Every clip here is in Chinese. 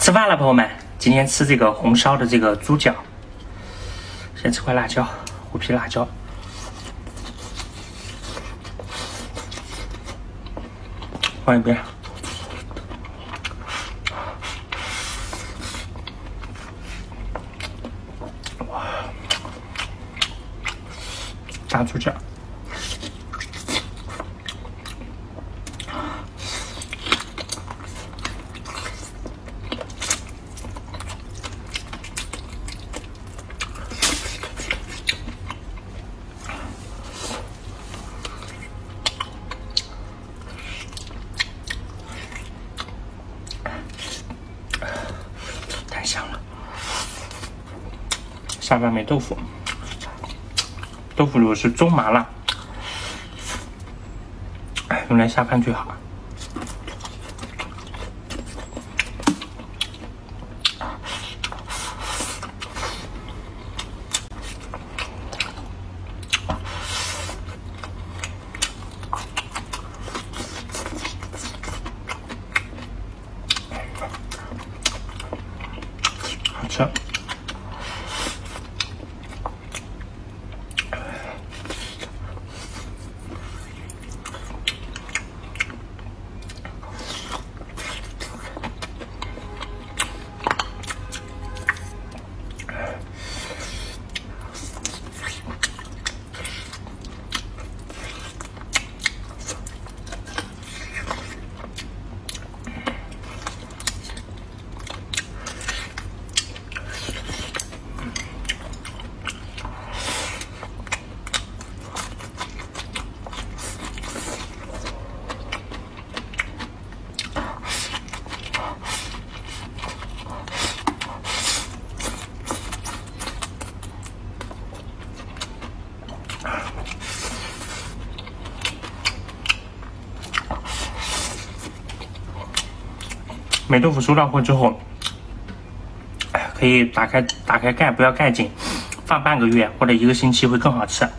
吃饭了，朋友们，今天吃这个红烧的这个猪脚，先吃块辣椒，虎皮辣椒，放一边。哇，大猪脚。下饭没豆腐，豆腐乳是中麻辣，用来下饭最好。好吃。霉豆腐收到货之后，可以打开打开盖，不要盖紧，放半个月或者一个星期会更好吃。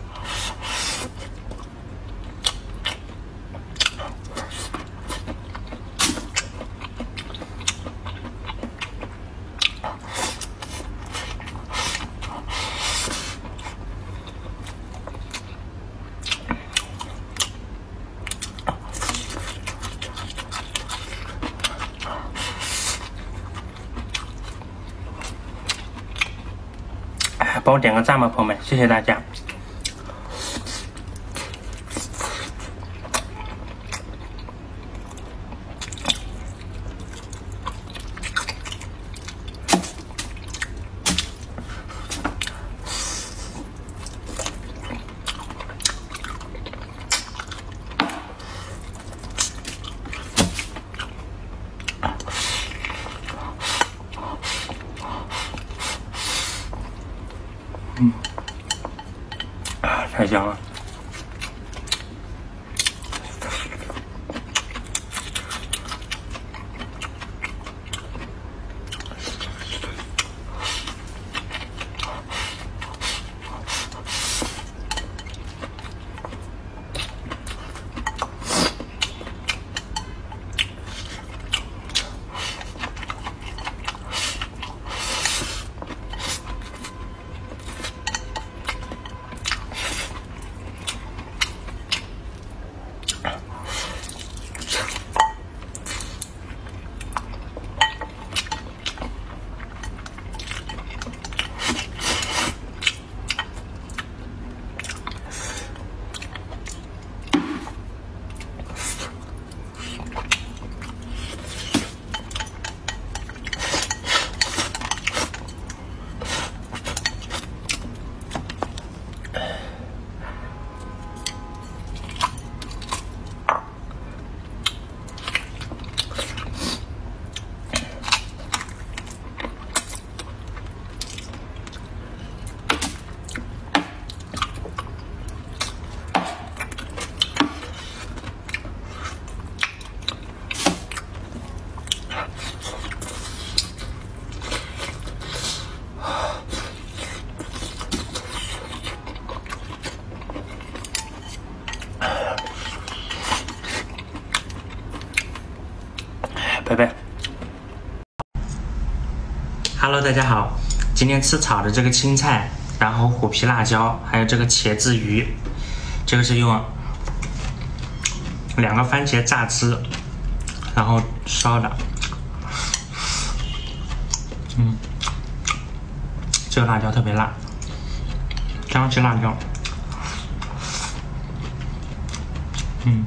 帮我点个赞吧，朋友们，谢谢大家。想啊。Hello，大家好，今天吃炒的这个青菜，然后虎皮辣椒，还有这个茄子鱼，这个是用两个番茄榨汁，然后烧的。嗯，这个辣椒特别辣，刚吃辣椒。嗯。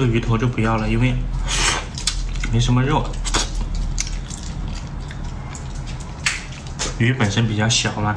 这个鱼头就不要了，因为没什么肉。鱼本身比较小嘛，